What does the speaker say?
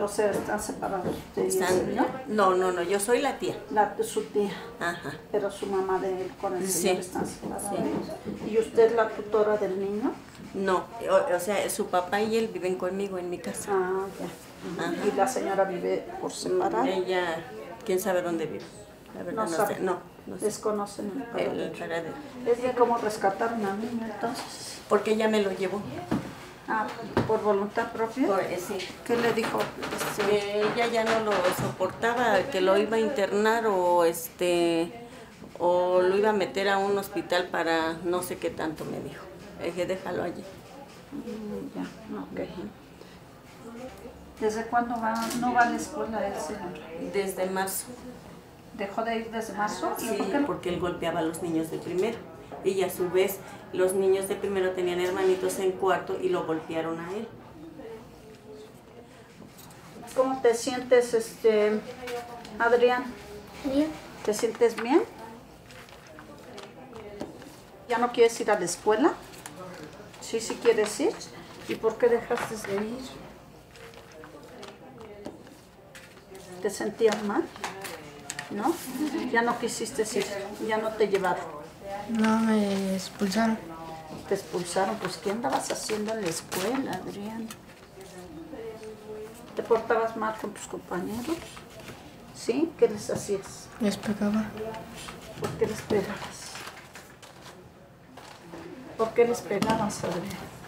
O sea, están separados usted y el Están- señor. no, no, no, yo soy la tía. La, su tía, Ajá. pero su mamá de él con el Sí. señor están separados. Sí. ¿Y usted la tutora del niño? No, o, o sea, su papá y él viven conmigo en mi casa. Ah, ya. Ajá. ¿Y la señora vive por separado? Ella, quién sabe dónde vive. La verdad No no, sabe. sé. No, no sé. Desconocen el El paradero. ¿Es de cómo rescataron al niño entonces? Porque ella me lo llevó. Ah, ¿por voluntad propia? Por- eh, sí. ¿Qué le dijo? Este, Que ella ya no lo soportaba, que lo iba a internar o este o lo iba a meter a un hospital para no sé qué tanto me dijo. Le dije, déjalo allí. mm, ya, ok. ¿Desde cuándo va, no va a la escuela el señor? Desde marzo. ¿Dejó de ir desde marzo? ¿Y Sí, por porque él golpeaba a los niños de primero. Y a su vez, los niños de primero tenían hermanitos en cuarto y lo golpearon a él. ¿Cómo te sientes, este, Adrián? Bien. ¿Te sientes bien? ¿Ya no quieres ir a la escuela? Sí, sí quieres ir. ¿Y por qué dejaste de ir? ¿Te sentías mal? ¿No? Ya no quisiste ir, ya no te llevaron. No me expulsaron. Te expulsaron, pues ¿qué andabas haciendo en la escuela, Adrián? ¿Te portabas mal con tus compañeros? ¿Sí? ¿Qué les hacías? Les pegaba. ¿Por qué les pegabas? ¿Por qué les pegabas, Adrián?